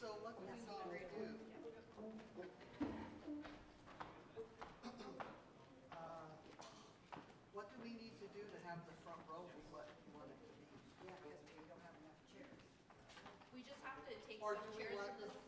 So what do we need to redo? Uh, What do we need to do to have the front row be what you want it to be? Yeah, because we don't have enough chairs. We just have to take Or some we chairs want to the second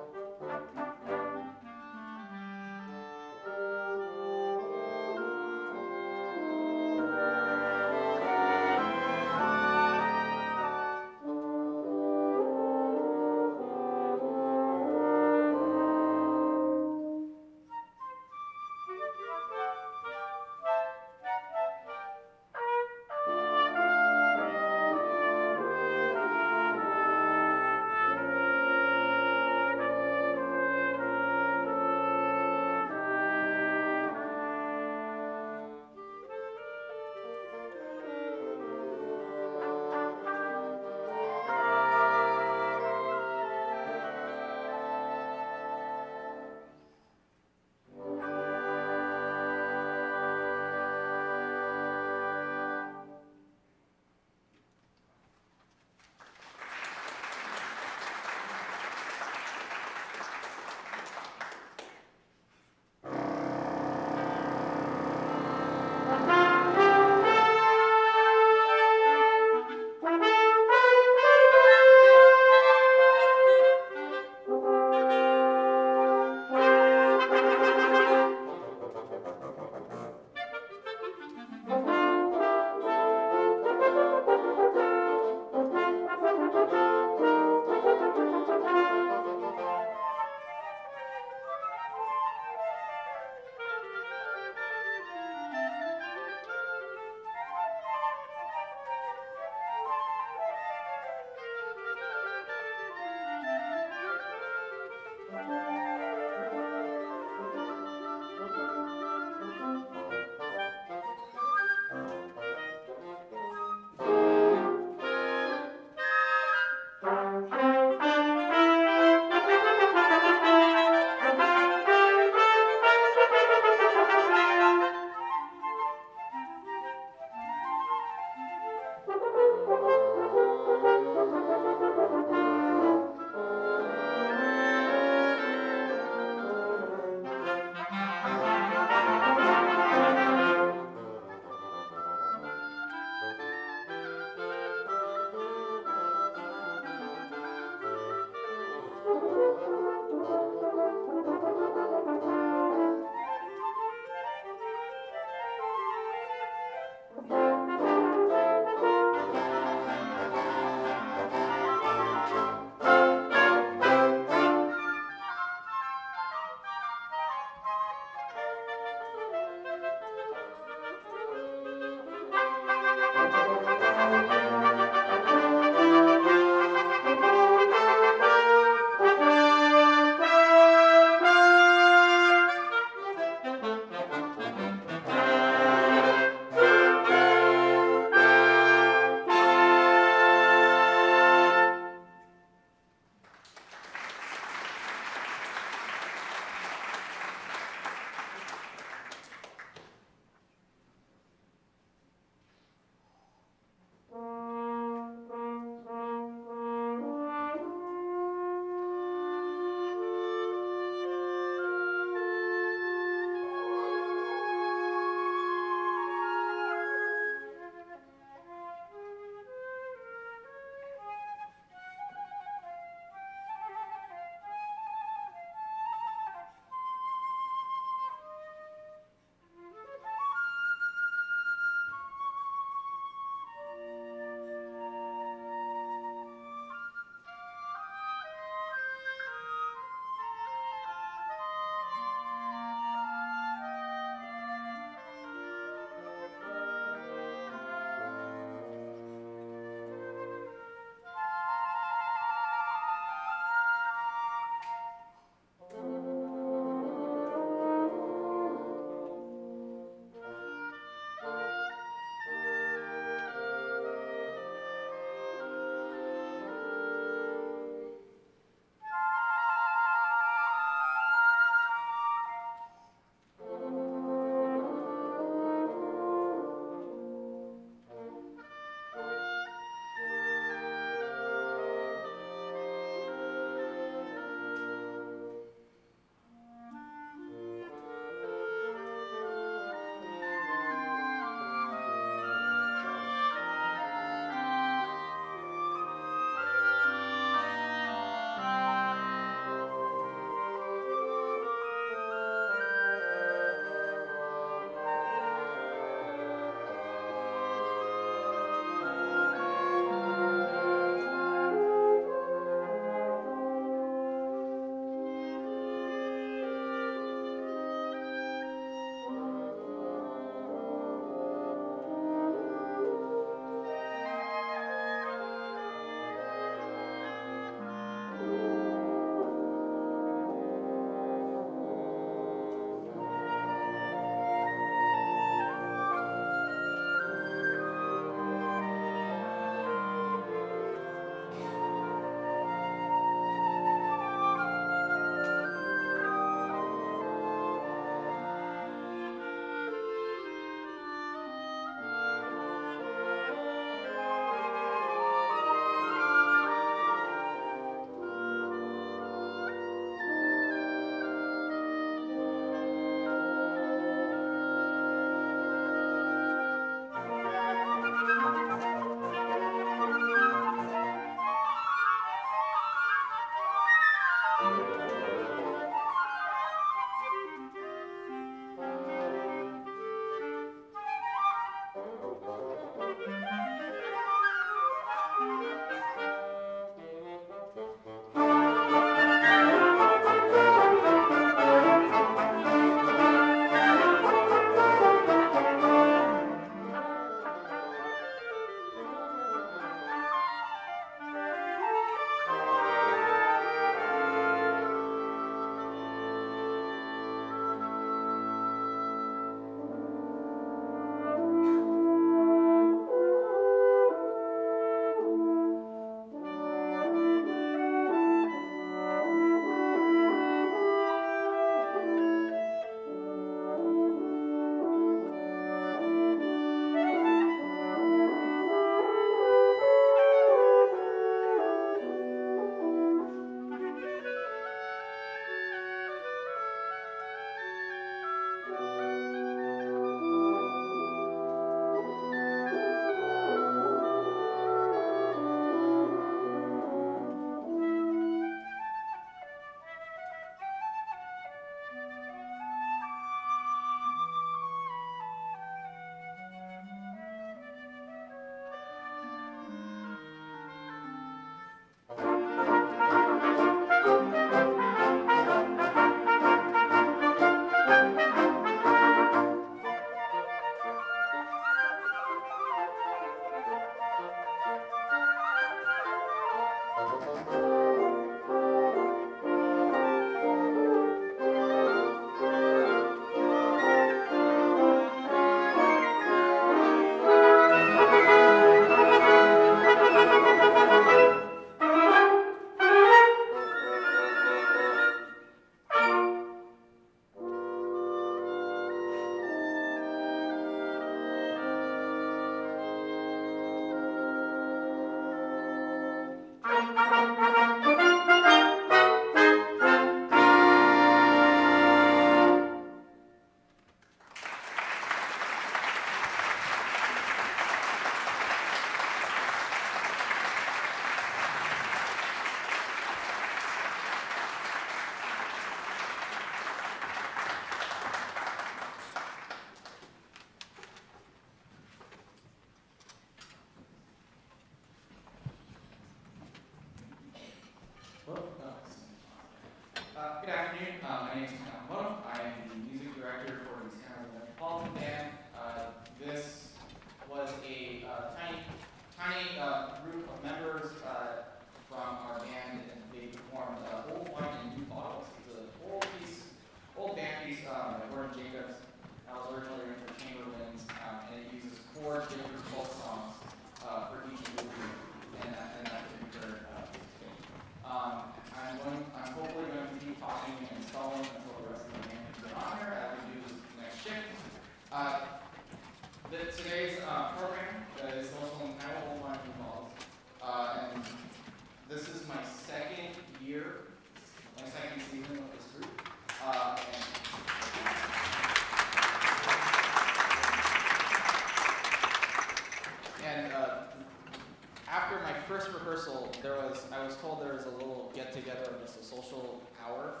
social hour,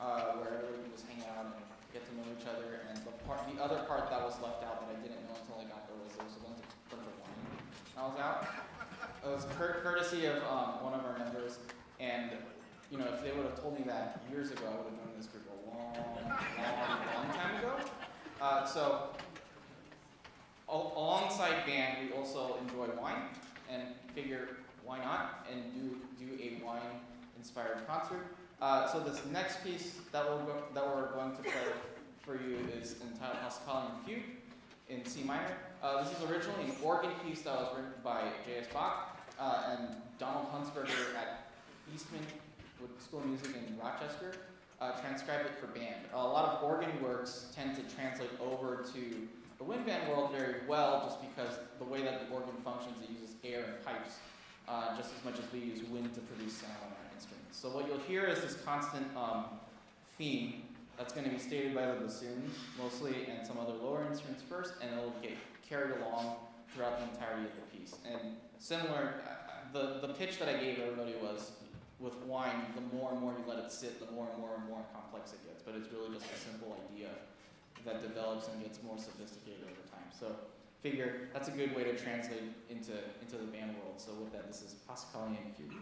uh, where everybody was hang out and get to know each other. And the part, the other part that was left out that I didn't know until I got there was there was a bunch of, wine that was out. It was cour- courtesy of um, one of our members, and you know if they would have told me that years ago, I would have known this group a long, long, long time ago. Uh, so Al- alongside band, we also enjoy wine and figure why not and do do a wine inspired concert. Uh, so this next piece that we're go- that we're going to play for you is entitled Passacaglia Fugue in C minor. Uh, this is originally an organ piece that was written by J.S. Bach uh, and Donald Hunsberger at Eastman School of Music in Rochester uh, transcribed it for band. A lot of organ works tend to translate over to the wind band world very well just because the way that the organ functions, it uses air and pipes uh, just as much as we use wind to produce sound. So what you'll hear is this constant um, theme that's going to be stated by the bassoons mostly and some other lower instruments first, and it'll get carried along throughout the entirety of the piece. And similar, uh, the, the pitch that I gave everybody was with wine, the more and more you let it sit, the more and more and more complex it gets. But it's really just a simple idea that develops and gets more sophisticated over time. So figure that's a good way to translate into into the band world. So with that, this is Passacaglia Fugue.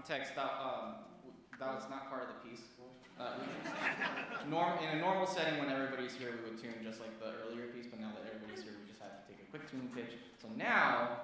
Context, that, um, that was not part of the piece. Uh, norm, in a normal setting, when everybody's here, we would tune just like the earlier piece, but now that everybody's here, we just have to take a quick tune pitch. So now,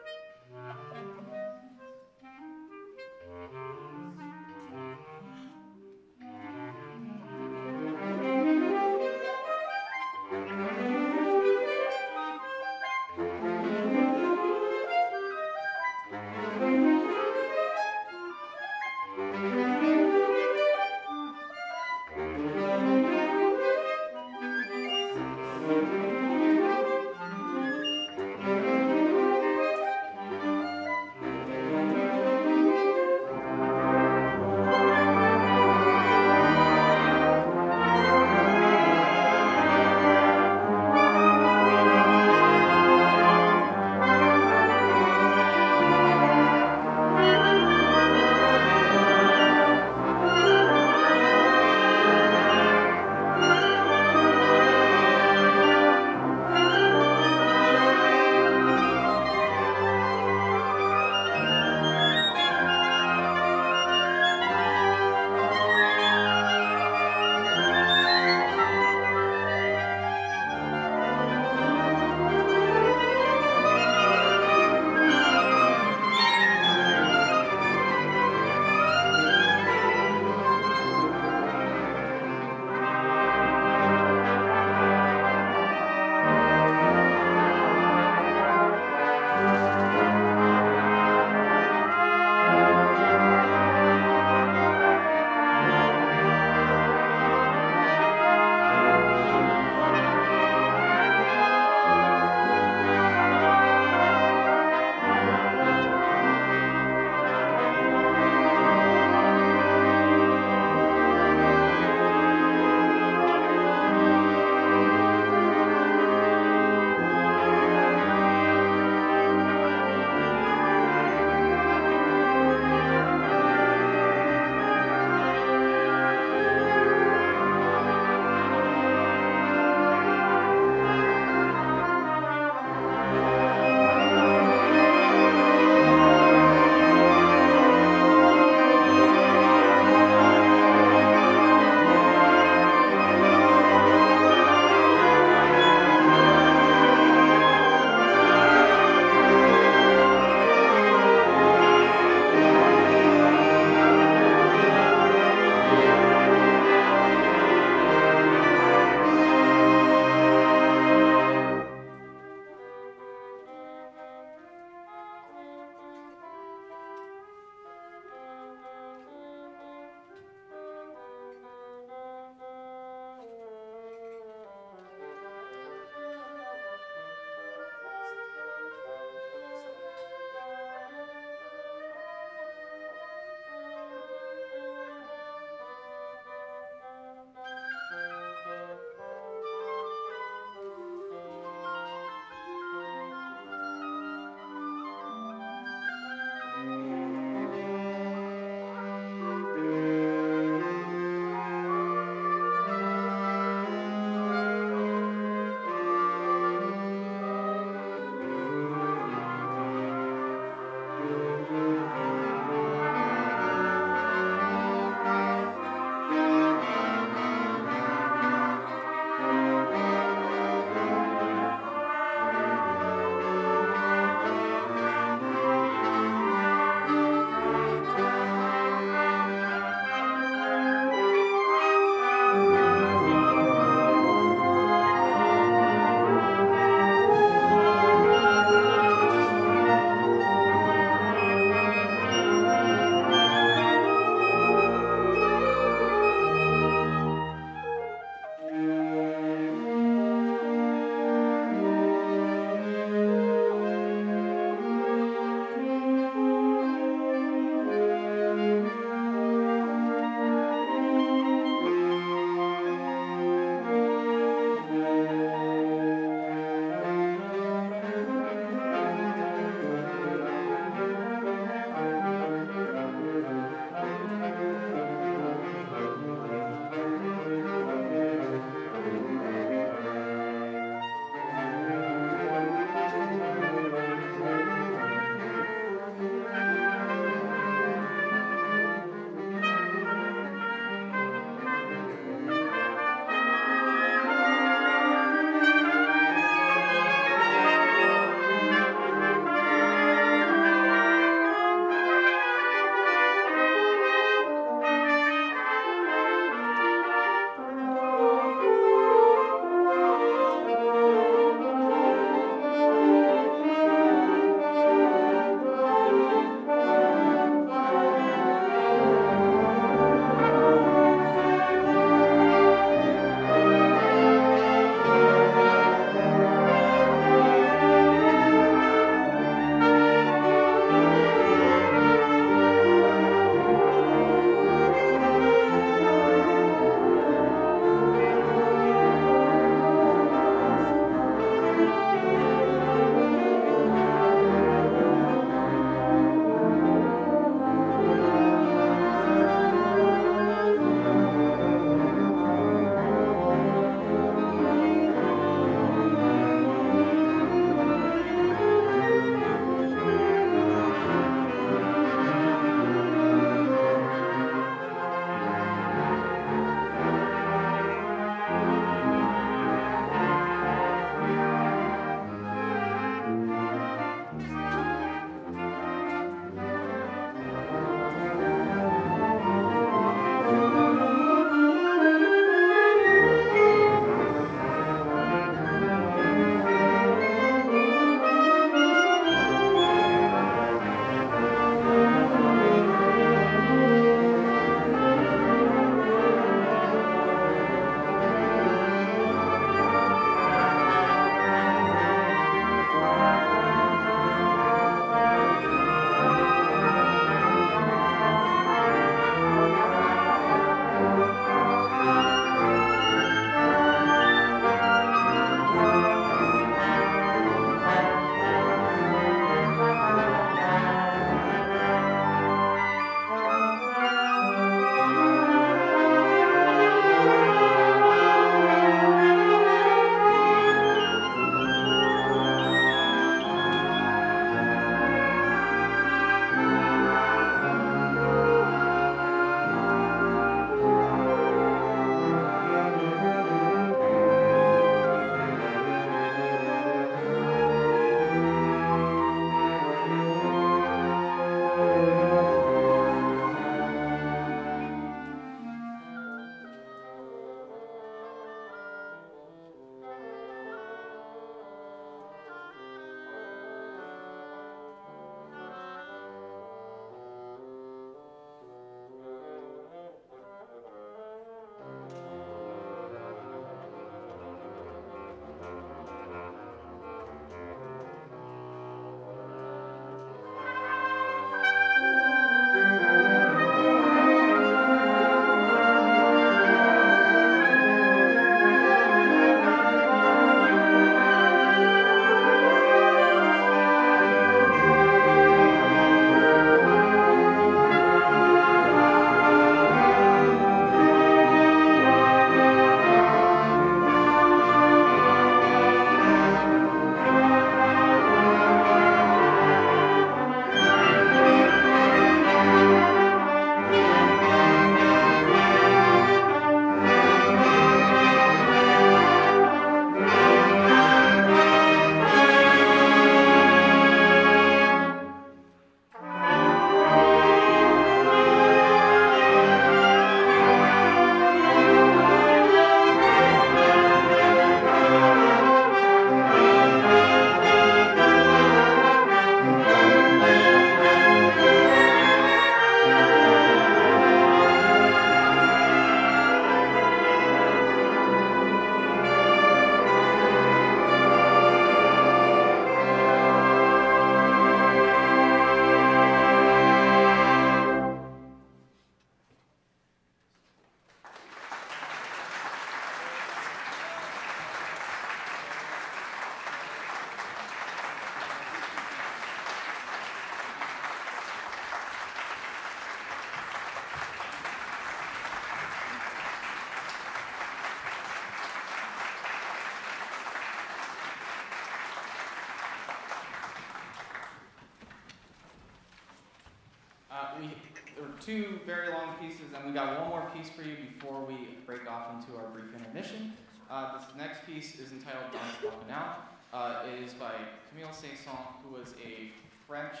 two very long pieces, and we got one more piece for you before we break off into our brief intermission. Uh, this next piece is entitled Danse Bacchanal. Uh, it is by Camille Saint-Saëns, who was a French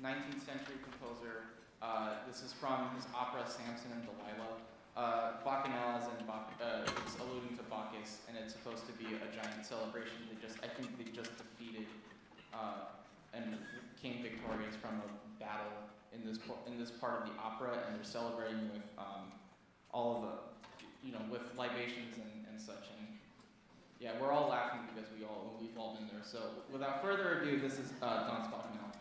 19th century composer. Uh, this is from his opera Samson and Delilah. Uh, Bacchanal is in Bac- uh, it's alluding to Bacchus, and it's supposed to be a giant celebration. They just, I think they just defeated uh, and came victorious from a battle in this in this part of the opera, and they're celebrating with um, all of the, you know, with libations and, and such. And yeah, we're all laughing because we all we've all been there. So without further ado, this is uh, Danse Bacchanal.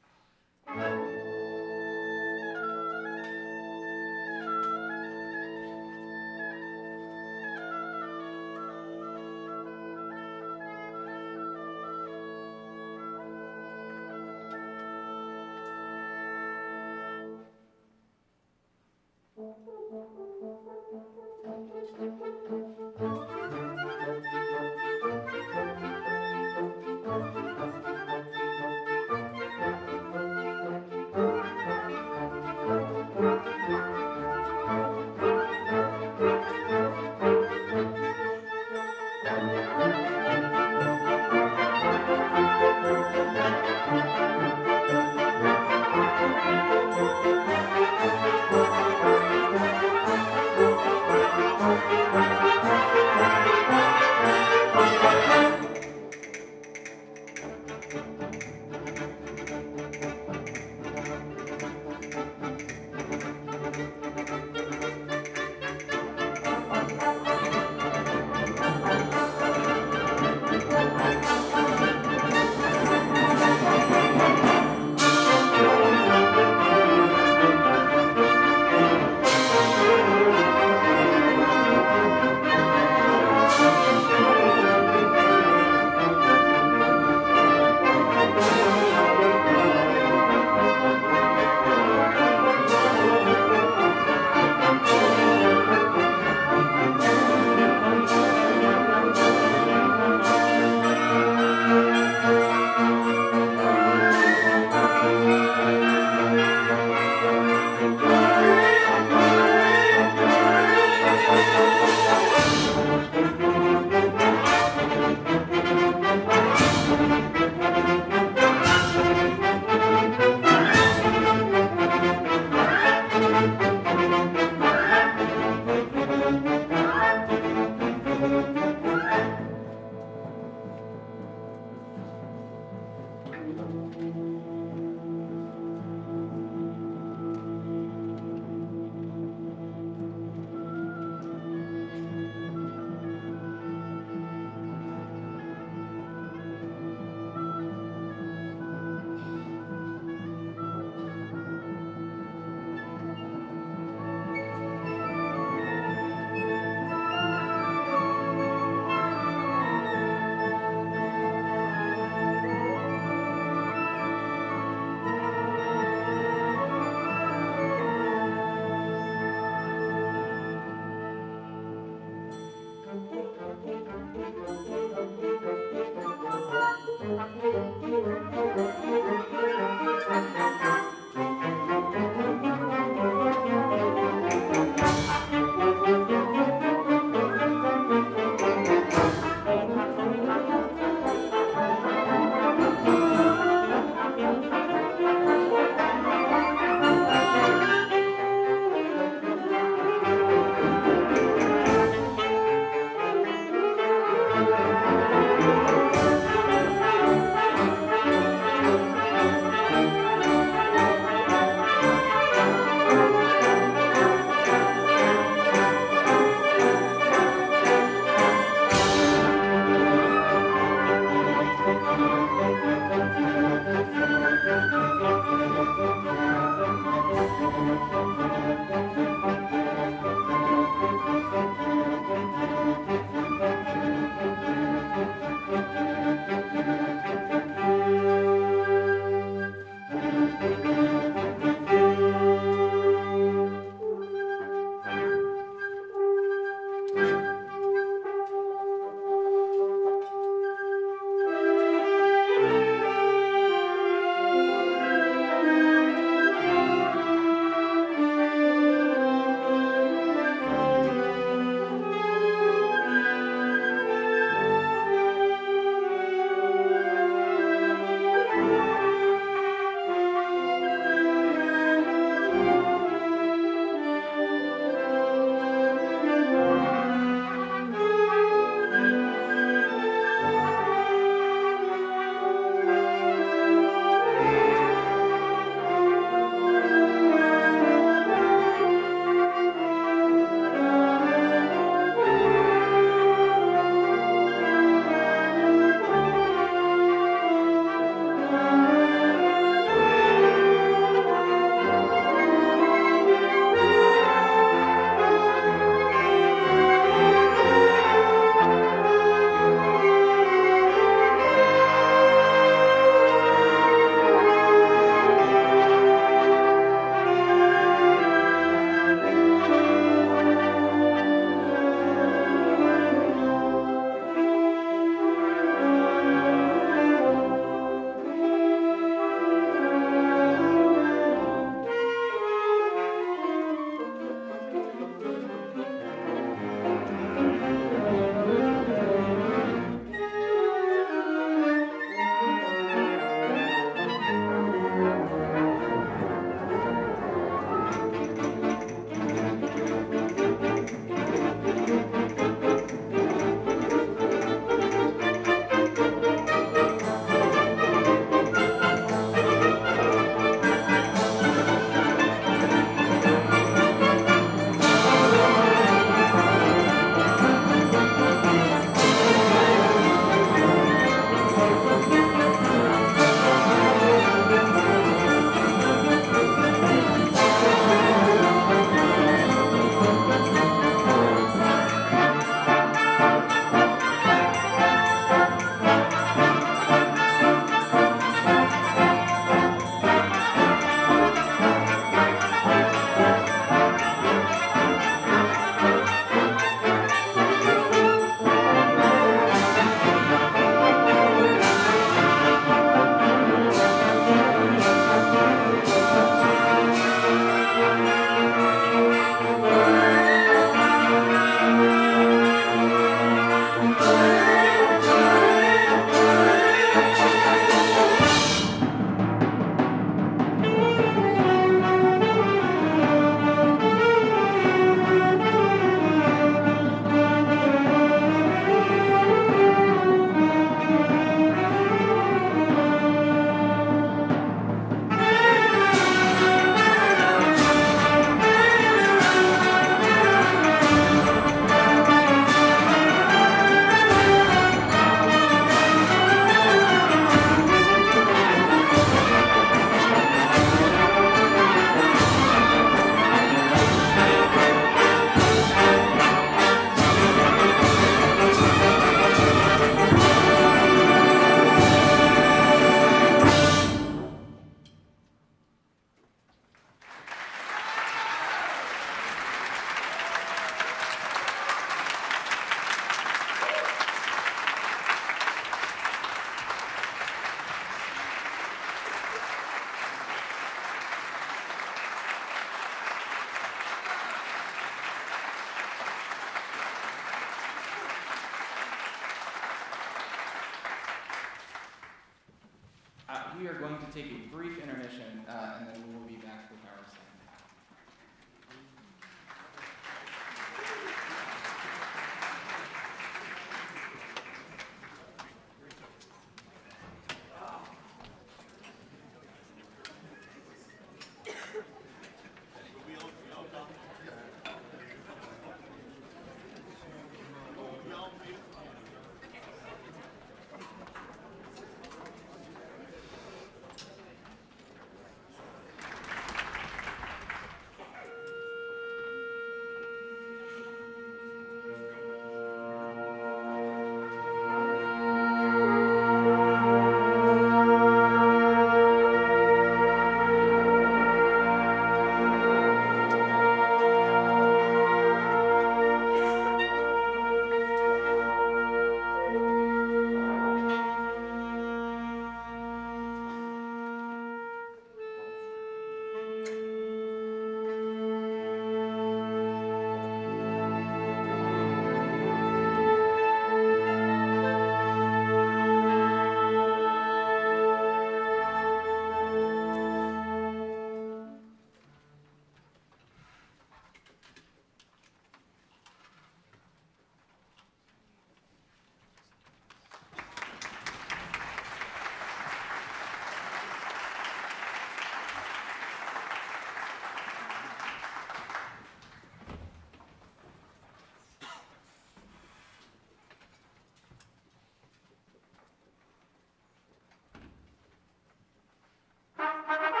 Thank you.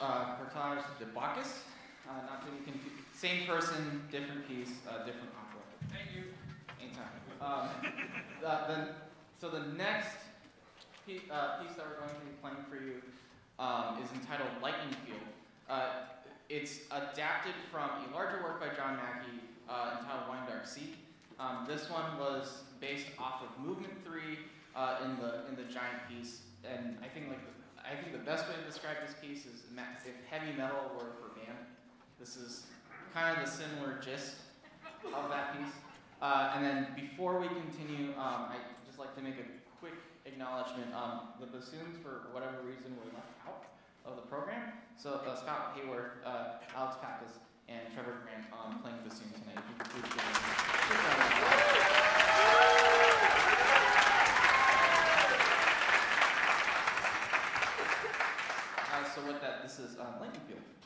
Uh, Cortège de Bacchus. Uh, not to be confused. Same person, different piece, uh, different opera. Thank you. Anytime. Um, the, the, so the next piece, uh, piece that we're going to be playing for you um, is entitled Lightning Field. Uh, it's adapted from a larger work by John Mackey uh, entitled Wine Dark Sea. Um, this one was based off of Movement Three uh, in the in the giant piece, and I think like the, I think the best way to describe this piece is if heavy metal were for band. This is kind of the similar gist of that piece. Uh, and then before we continue, um, I'd just like to make a quick acknowledgement. Um, the bassoons, for whatever reason, were left out of the program. So uh, Scott Hayworth, uh, Alex Pappas, and Trevor Grant um, playing bassoon tonight. If you could please give them a quick round of applause. Uh, so with that, this is um, Lightning Field.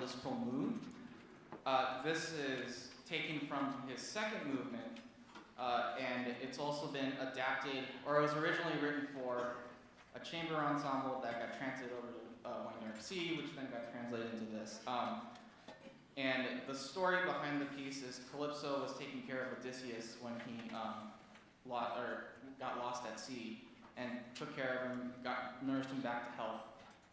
This. Uh, this is taken from his second movement, uh, and it's also been adapted, or it was originally written for a chamber ensemble that got translated over to uh, Wine Dark Sea, which then got translated into this. Um, and the story behind the piece is Calypso was taking care of Odysseus when he um, lo- got lost at sea, and took care of him, got nourished him back to health,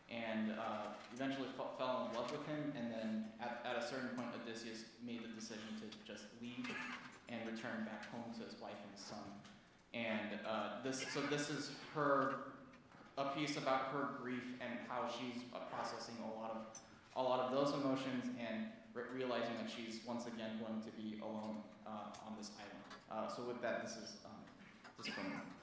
and uh, eventually fell in love with him. And then at, at a certain point, Odysseus made the decision to just leave and return back home to his wife and his son. And uh, this, so this is her a piece about her grief and how she's uh, processing a lot of a lot of those emotions and re- realizing that she's once again going to be alone uh, on this island. Uh, so with that, this is um, disclaimer. some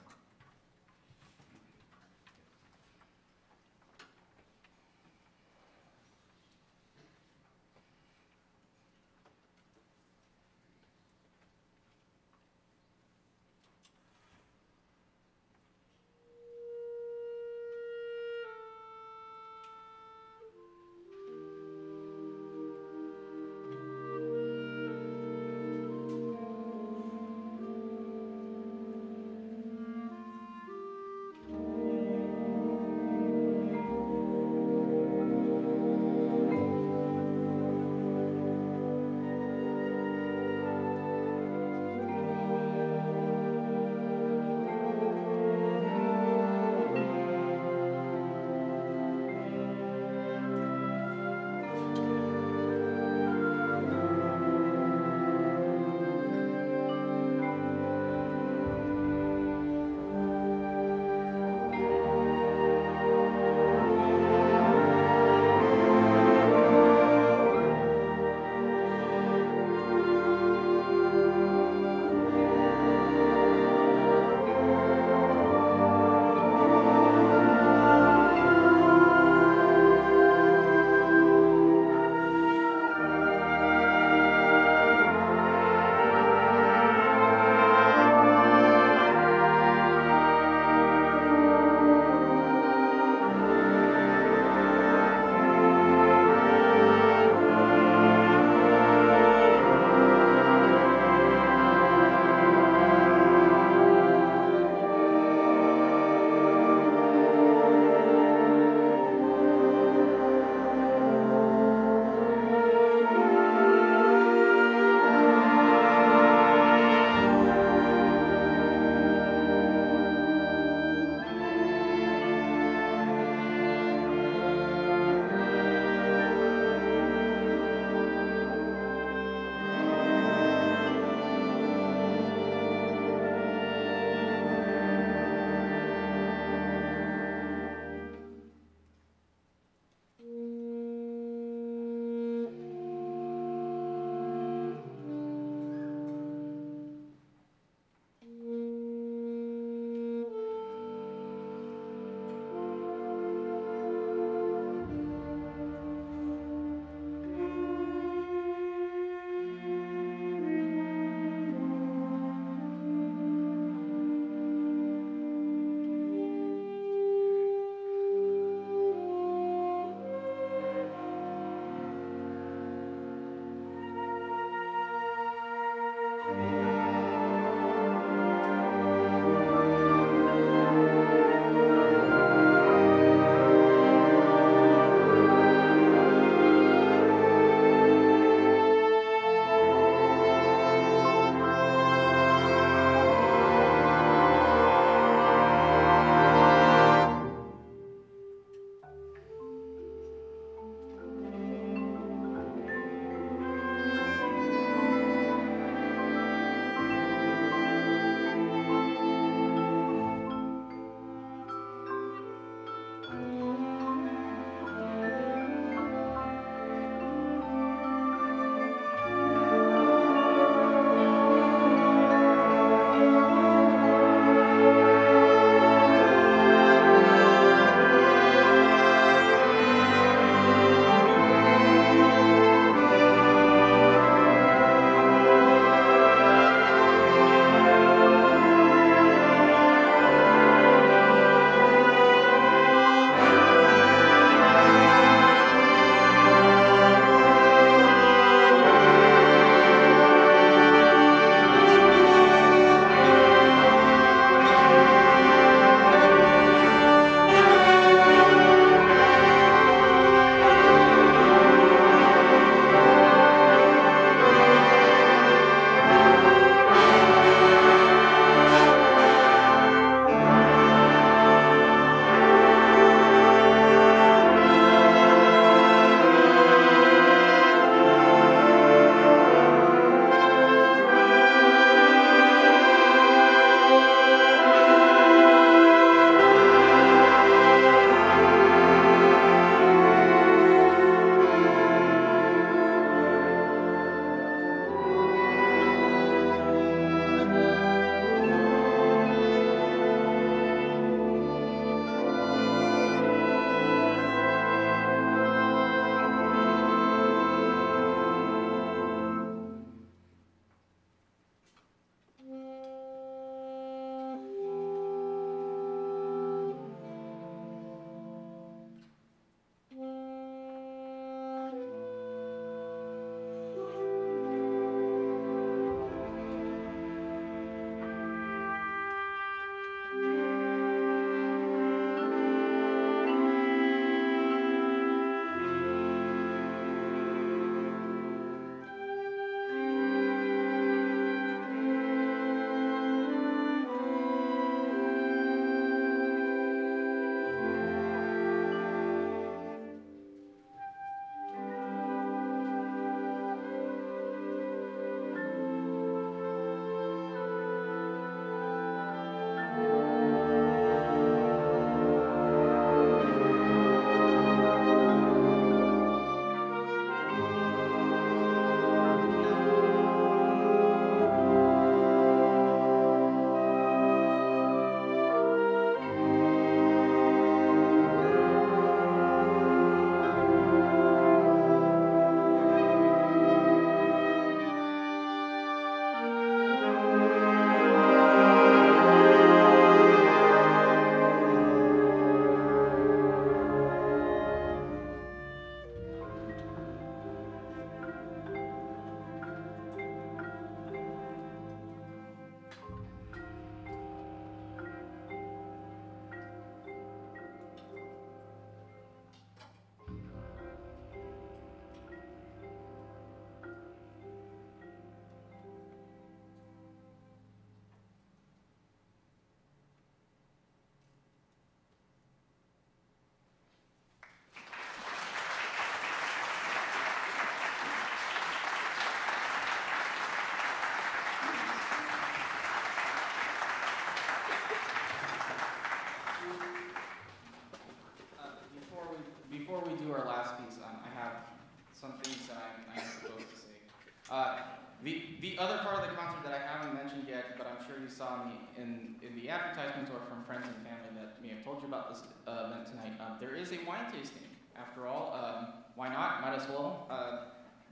saw in the, in, in the advertisements or from friends and family that may have told you about this uh, event tonight, um, there is a wine tasting. After all, um, why not? Might as well. Uh,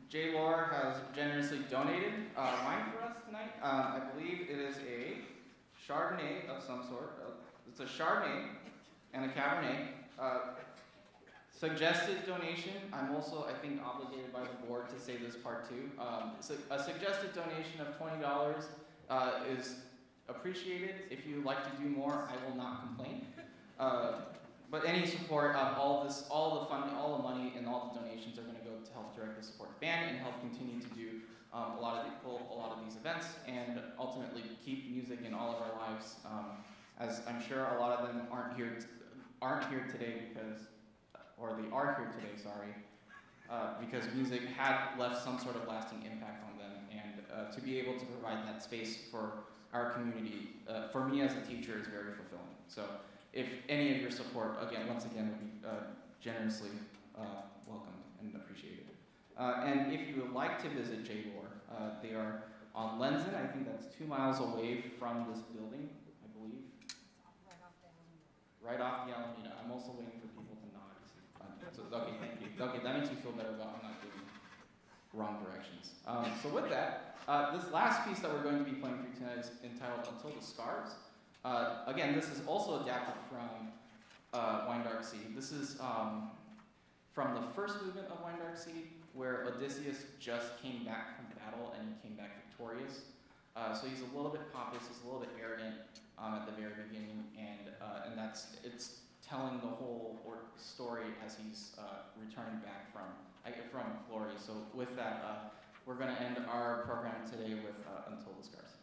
J. Lohr has generously donated uh, wine for us tonight. Um, I believe it is a Chardonnay of some sort. Uh, it's a Chardonnay and a Cabernet. Uh, Suggested donation, I'm also, I think, obligated by the board to say this part too. Um, so a suggested donation of twenty dollars, uh, is appreciated. If you like to do more, I will not complain. Uh, but any support, um, all this, all the funding, all the money and all the donations are gonna go to help directly support the band and help continue to do, um, a lot of, the, a lot of these events and ultimately keep music in all of our lives. Um, as I'm sure a lot of them aren't here, aren't here today because or they are here today, sorry, uh, because music had left some sort of lasting impact on them. And uh, to be able to provide that space for our community, uh, for me as a teacher, is very fulfilling. So if any of your support, again, once again, would be uh, generously uh, welcomed and appreciated. Uh, and if you would like to visit J. Lohr, uh, they are on Lenzen. I think that's two miles away from this building, I believe. Right off the Alameda. I'm also waiting for people to nod. So, okay, thank you. Okay, that makes me feel better about I'm not wrong directions. Um, so with that, uh, this last piece that we're going to be playing for you tonight is entitled Until the Scars. Uh, again, this is also adapted from uh, Wine Dark Sea. This is um, from the first movement of Wine Dark Sea, where Odysseus just came back from battle and he came back victorious. Uh, so he's a little bit pompous, he's a little bit arrogant um, at the very beginning, and uh, and that's it's telling the whole or story as he's uh, returning back from from glory. So with that, uh, we're going to end our program today with uh, Until the Scars.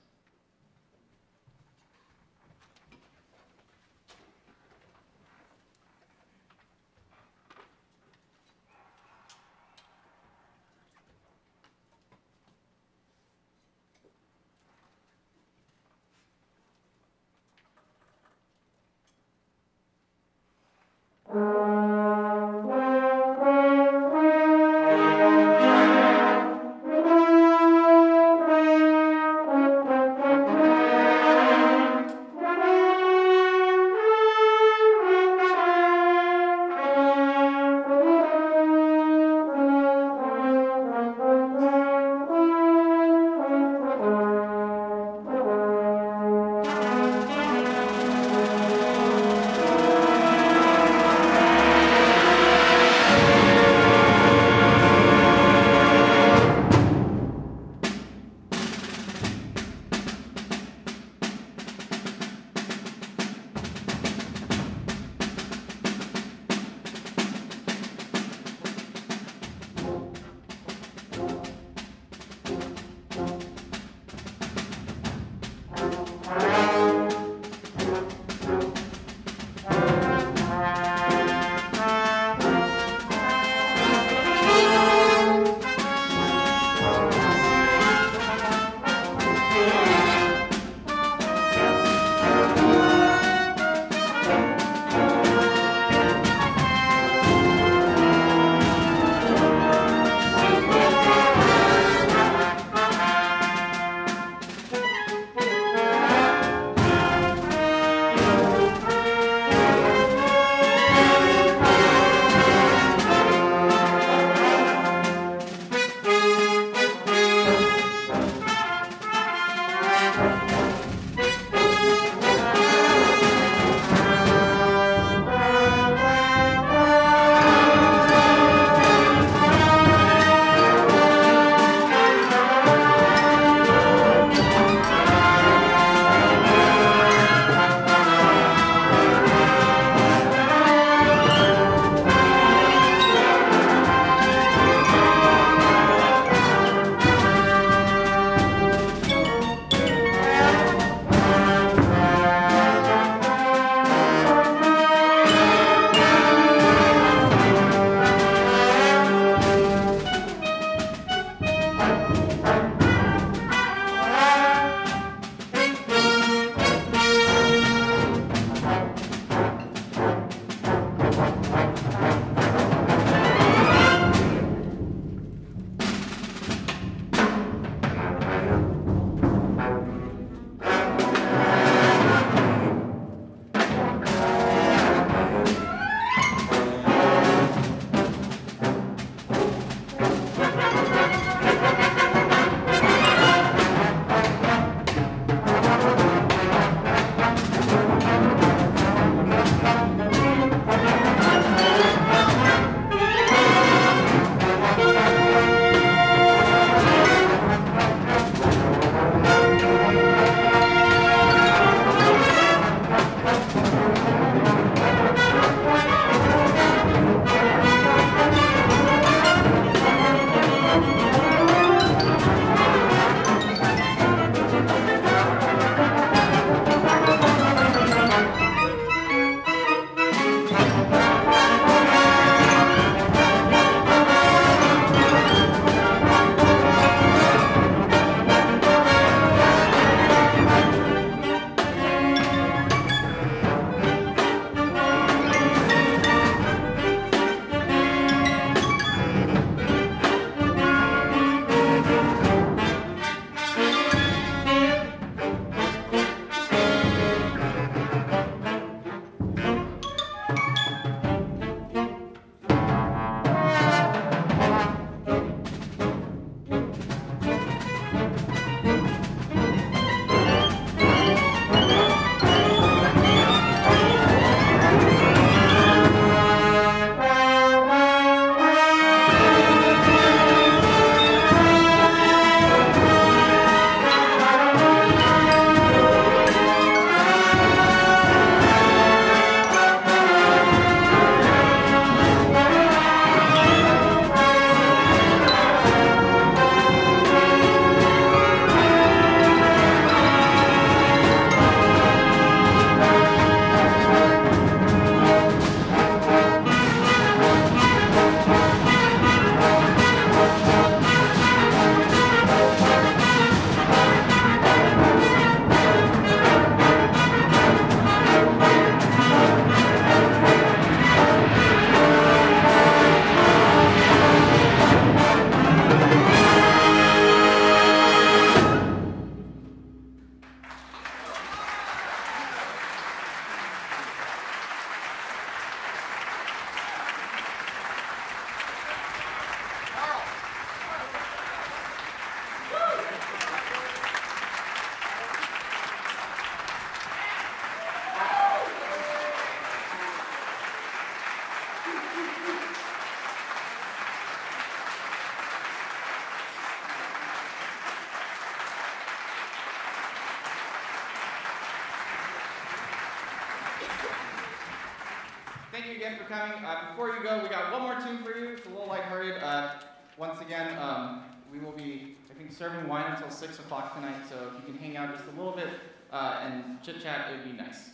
serving wine until 6 o'clock tonight, so if you can hang out just a little bit uh, and chit chat, it would be nice.